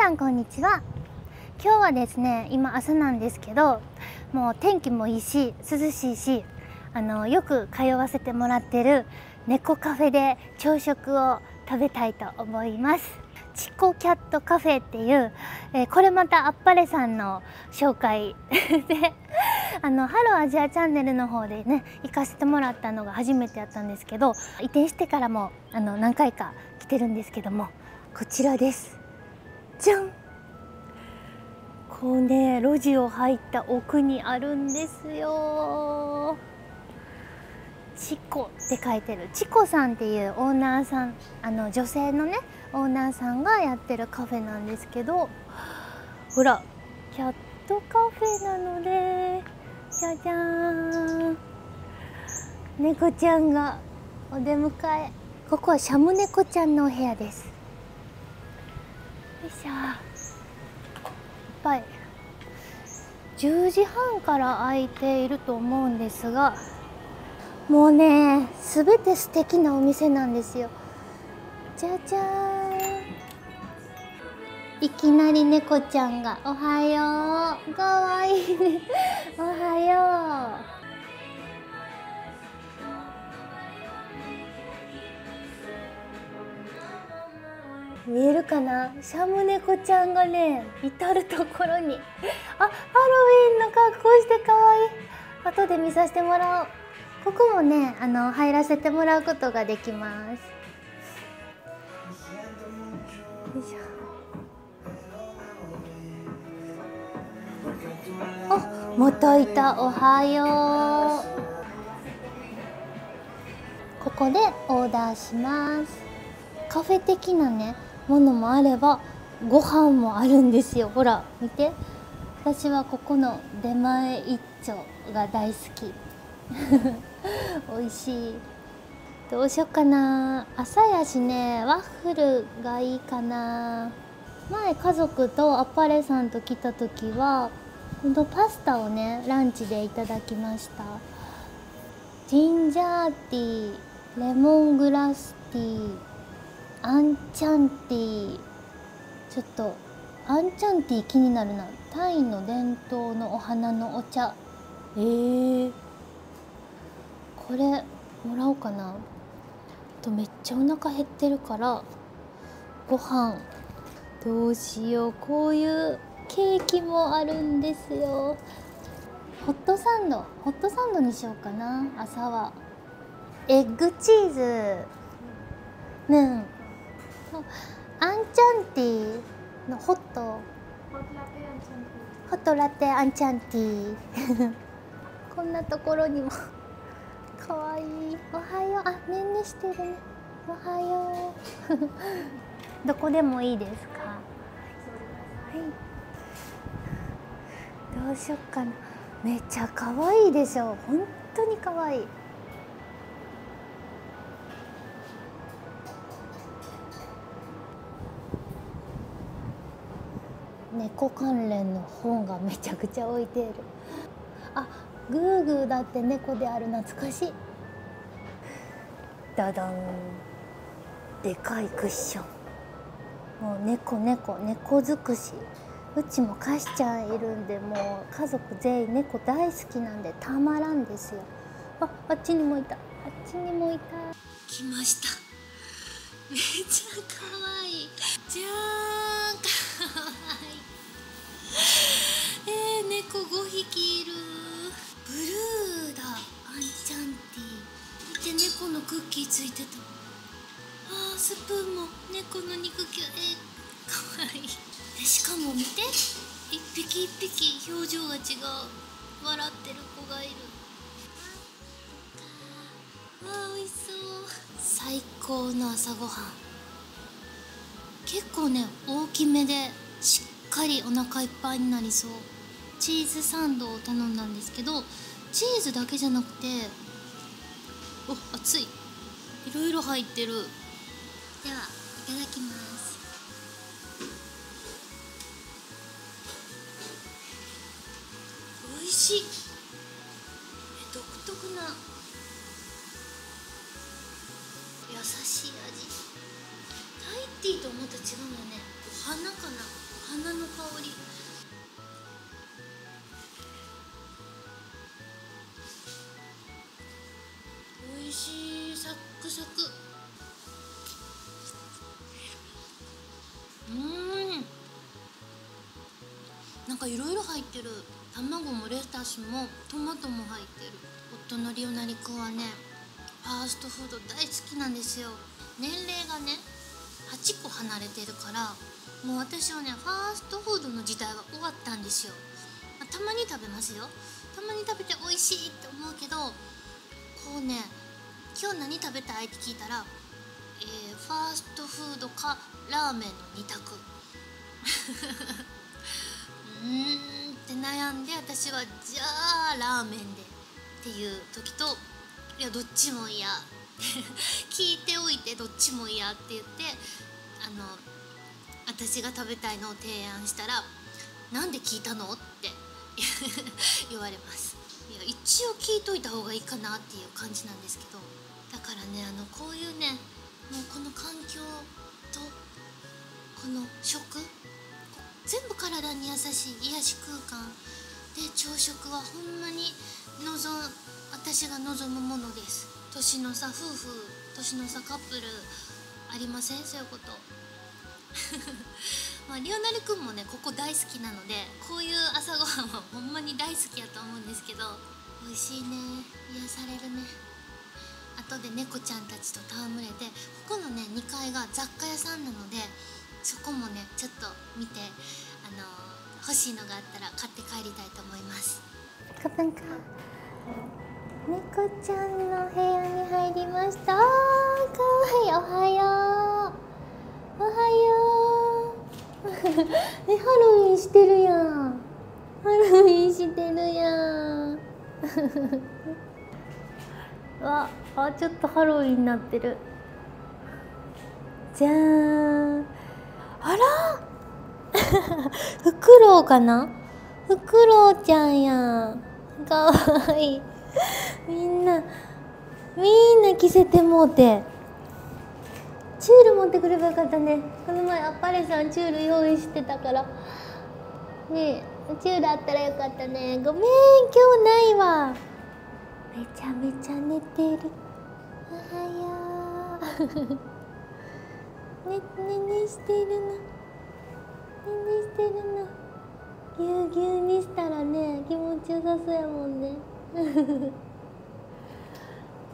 さんこんにちは。今日はですね今朝なんですけどもう天気もいいし涼しいしあのよく通わせてもらってる猫カフェで朝食を食べたいと思います。チコキャットカフェっていう、えー、これまたあっぱれさんの紹介 であのハローアジアチャンネルの方でね行かせてもらったのが初めてやったんですけど移転してからもあの何回か来てるんですけどもこちらです。じゃん。こうね路地を入った奥にあるんですよ。チコって書いてる。チコさんっていうオーナーさん。あの女性のねオーナーさんがやってるカフェなんですけど。ほらキャットカフェなので。じゃじゃーん。猫ちゃんがお出迎え。ここはシャム猫ちゃんのお部屋です。いしょ。いっぱい10時半から開いていると思うんですがもうねすべて素敵なお店なんですよ。じゃじゃーん。いきなり猫ちゃんが「おはよう」かわいいね。おはよう。見えるかな？シャム猫ちゃんがね至る所に。あハロウィンの格好してかわいい。後で見させてもらおう。ここもねあの入らせてもらうことができます。よいしょ。あ元いた。おはよう。ここでオーダーします。カフェ的なねものもあればご飯もあるんですよ。ほら見て。私はここの出前一丁が大好き。美味しい。どうしようかな。朝やしねワッフルがいいかな。前家族とアパレさんと来た時はほんとパスタをねランチでいただきました。ジンジャーティーレモングラスティーアンチャンティちょっとアンチャンティ気になるな。タイの伝統のお花のお茶。えー、これもらおうかな。とめっちゃお腹減ってるからご飯。どうしよう。こういうケーキもあるんですよ。ホットサンド。ホットサンドにしようかな。朝は。エッグチーズ。ねアンチャンティのホット。ホットラテアンチャンティ こんなところにも。かわい。いおはよう。あねんねしてる。ねおはよう。どこでもいいですか？はい。どうしよっかな。めっちゃ可愛いでしょ。本当に可愛い猫関連の本がめちゃくちゃ置いている。あグーグーだって猫である懐かしい。ダダン。でかいクッション。もう猫猫猫尽くし。うちもカシちゃんいるんでもう家族全員猫大好きなんでたまらんですよ。ああっちにもいた。あっちにもいた。来ました。めっちゃ可愛い。じゃー猫5匹いる。ブルーだ。アンチャンティ見て猫のクッキーついてた。あースプーンも猫の肉球。えー、かわいい。でしかも見て。一匹一匹表情が違う。笑ってる子がいる。あー美味しそう。最高の朝ごはん。結構ね大きめでしっかりお腹いっぱいになりそうチーズサンドを頼んだんですけどチーズだけじゃなくてお熱い。いろいろ入ってる。ではいただきます。美味しい。え独特な。優しい味。タイティーと思った違うんだね。お花かな。花の香りかいろいろ入ってる。卵もレタスもトマトも入ってる。夫のリオナリ君はねファーストフード大好きなんですよ。年齢がね8個離れてるからもう私はねファーストフードの時代は終わったんですよ、まあ、たまに食べますよ。たまに食べて美味しいって思うけどこうね今日何食べたいって聞いたら、えー、ファーストフードかラーメンの2択。うんって悩んで私はじゃあラーメンでっていう時といやどっちも嫌 聞いておいてどっちも嫌って言ってあの私が食べたいのを提案したら「なんで聞いたの?」って 言われますいや一応聞いといた方がいいかなっていう感じなんですけどだからねあのこういうねもうこの環境とこの食全部体に優しい癒し空間で朝食はほんまに望私が望むものです。年の差夫婦年の差カップルありません？そういうこと。まあリオナル君もねここ大好きなのでこういう朝ごはんはほんまに大好きやと思うんですけど美味しいね。癒されるね。後で猫ちゃんたちと戯れてここのね2階が雑貨屋さんなのでそこもねちょっと見てあのー、欲しいのがあったら買って帰りたいと思います。カプンカ。猫ちゃんの部屋に入りました。かわいい。おはよう。おはよう。えハロウィンしてるやん。ハロウィンしてるやん。わあちょっとハロウィンになってる。じゃーん。あら。フクロウかな？フクロウちゃんやん。かわいい。みんなみんな着せてもうて。チュール持ってくればよかったね。この前あっぱれさんチュール用意してたから。ねえチュールあったらよかったね。ごめん今日ないわ。めちゃめちゃ寝てる。おはよう。ねねねしてるのねねしてるのぎゅうぎゅうにしたらね気持ちよさそうやもんね。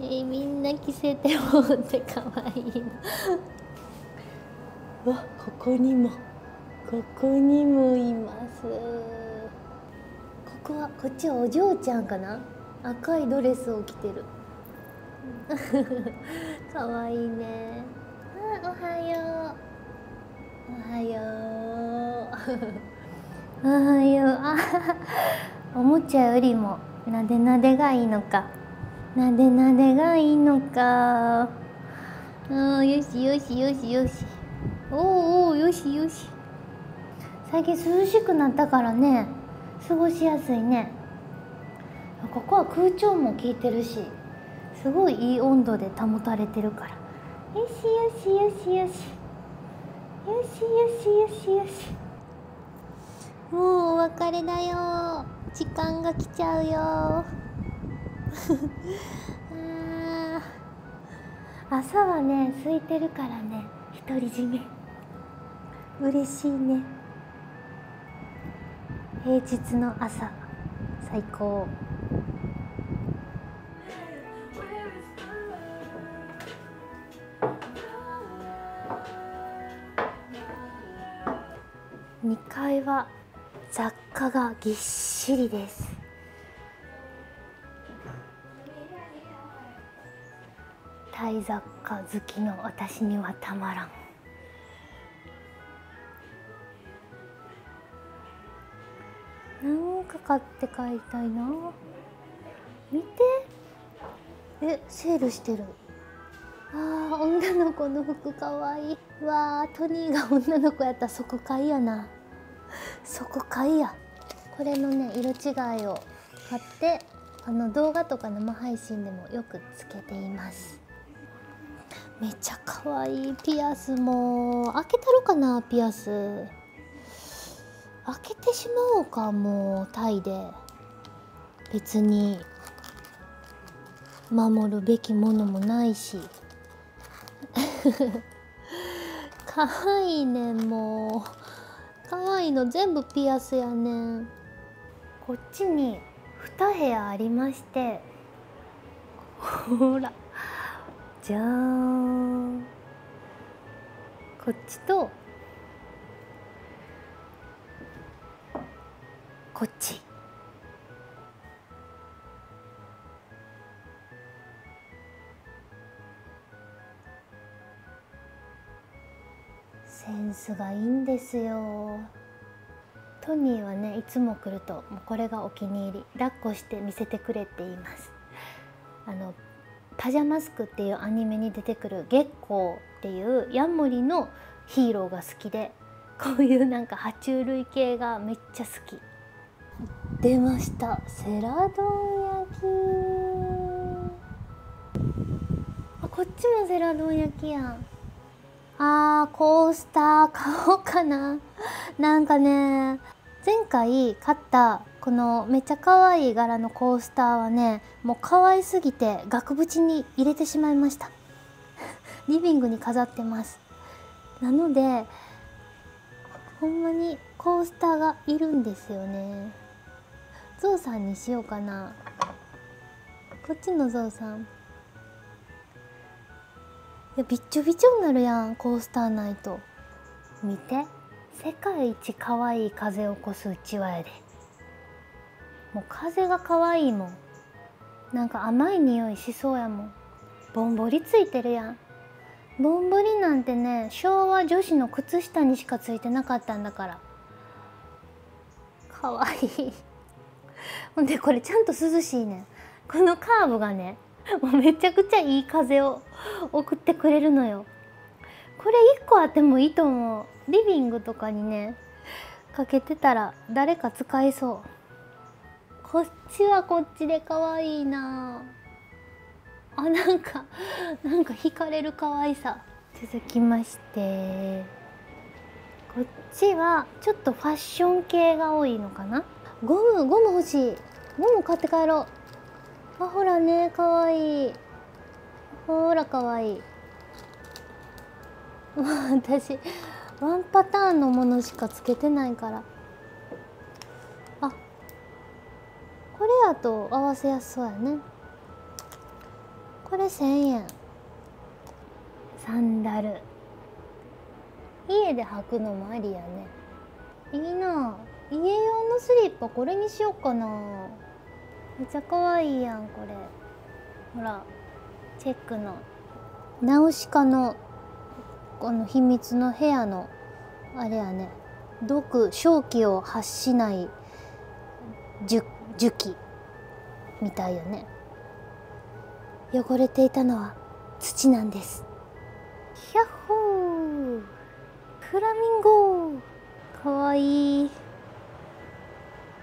えー、みんな着せてもってか わいいのわここにも。ここにもいます。ここはこっちはお嬢ちゃんかな？赤いドレスを着てる。かわいいね。あおはよう。おはよう。おはようあおもちゃよりもなでなでがいいのか。なでなでがいいのか。あよしよしよしよし。おおよしよし。最近涼しくなったからね。過ごしやすいね。ここは空調も効いてるしすごいいい温度で保たれてるから。よしよしよしよしよしよしよし。よしもうお別れだよ。時間が来ちゃうよ。あ朝はね空いてるからね。独り占め。嬉しいね。平日の朝。最高2階は雑貨がぎっしりです。タイ雑貨好きの私にはたまらん。なんか買って帰りたいな。見て。えセールしてる。あー女の子の服かわいい。わートニーが女の子やったら即買いやな。そこ買いや。これのね色違いを買ってあの動画とか生配信でもよくつけています。めっちゃ可愛いピアスも開けたろかなピアス。開けてしまおうかもうタイで。別に守るべきものもないし。かわいいねもう。かわいいの全部ピアスやねん。こっちに2部屋ありまして。ほら。じゃーん。こっちと。こっち。センスがいいんですよ。トニーはねいつも来るともうこれがお気に入り抱っこして見せてくれって言います。あのパジャマスクっていうアニメに出てくる月光っていうヤモリのヒーローが好きでこういうなんか爬虫類系がめっちゃ好き。出ました。セラドン焼き。あこっちもセラドン焼きやん。あーコースター買おうかな。なんかね前回買ったこのめっちゃ可愛い柄のコースターはねもう可愛すぎて額縁に入れてしまいました。リビングに飾ってます。なのでほんまにコースターがいるんですよね。ゾウさんにしようかな。こっちのゾウさん。いやびっちょびちょになるやんコースターないと。見て。世界一可愛い風を起こすうちわやで。もう風が可愛いもん。なんか甘い匂いしそうやもん。ぼんぼりついてるやん。ぼんぼりなんてね昭和女子の靴下にしかついてなかったんだから。可愛い。ほんでこれちゃんと涼しいねん。このカーブがねもうめちゃくちゃいい風を送ってくれるのよ。これ1個あってもいいと思う。リビングとかにねかけてたら誰か使いそう。こっちはこっちで可愛いな。あなんかなんか惹かれる可愛さ。続きまして。こっちはちょっとファッション系が多いのかな。ゴムゴム欲しい。ゴム買って帰ろう。あほらね可愛い。ほら可愛い。私ワンパターンのものしかつけてないから。あこれやと合わせやすそうやね。これ1000円。サンダル。家で履くのもありやね。いいな。家用のスリッパこれにしようかな。めっちゃ可愛いやんこれ。ほらチェックの。ナウシカの。この秘密の部屋のあれやね毒正気を発しない樹樹器みたいよね。汚れていたのは土なんです。ヒャッホー。フラミンゴかわいい。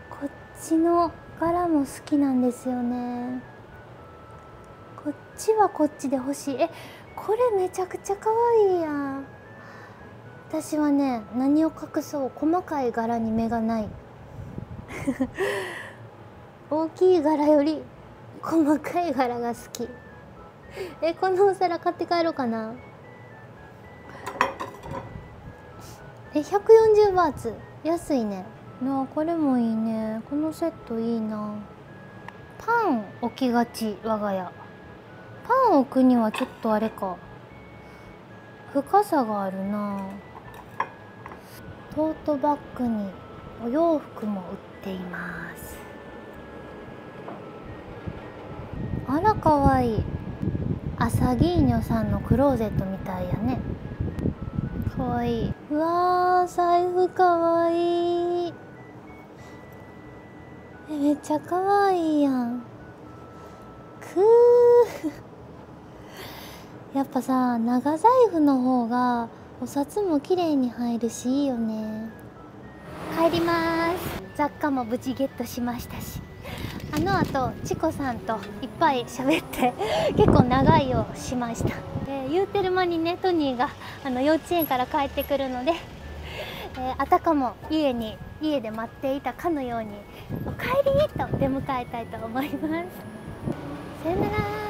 こっちの柄も好きなんですよね。こっちはこっちで欲しい。えこれめちゃくちゃ可愛いやん。私はね何を隠そう。細かい柄に目がない。大きい柄より細かい柄が好き。えこのお皿買って帰ろうかな。え140バーツ。安いね。なあこれもいいね。このセットいいな。パン置きがち我が家パンを置くにはちょっとあれか。深さがあるな。トートバッグにお洋服も売っています。あらかわいい。アサギーニョさんのクローゼットみたいやね。かわいい。うわー財布かわいい。めっちゃかわいいやん。くー。やっぱさ長財布の方がお札も綺麗に入るしいいよね。帰ります。雑貨も無事ゲットしましたし。あのあとチコさんといっぱい喋って結構長いをしました、えー、言うてる間にねトニーがあの幼稚園から帰ってくるので、えー、あたかも家に家で待っていたかのように「おかえり!」と出迎えたいと思います。さよなら。